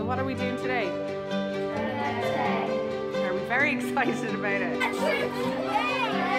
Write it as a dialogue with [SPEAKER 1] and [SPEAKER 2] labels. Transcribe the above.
[SPEAKER 1] So what are we doing today? Are we very excited about it?